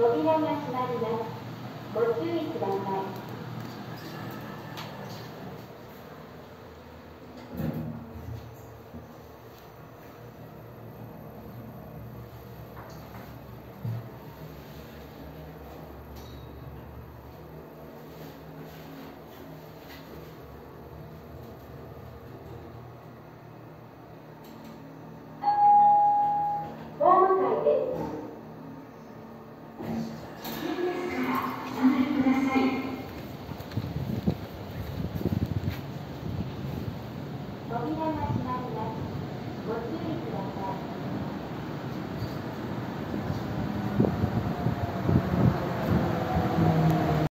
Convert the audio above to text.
扉が閉まります。ご注意ください。扉が閉まります。ご注意ください。